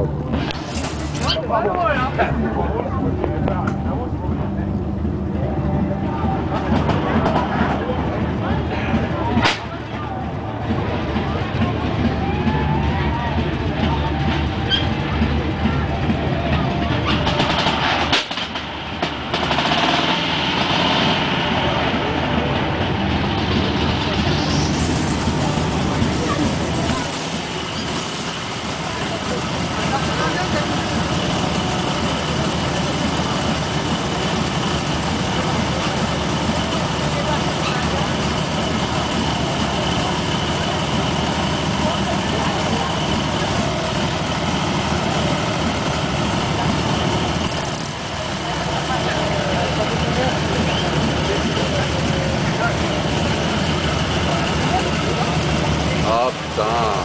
rồi. 아, 진짜.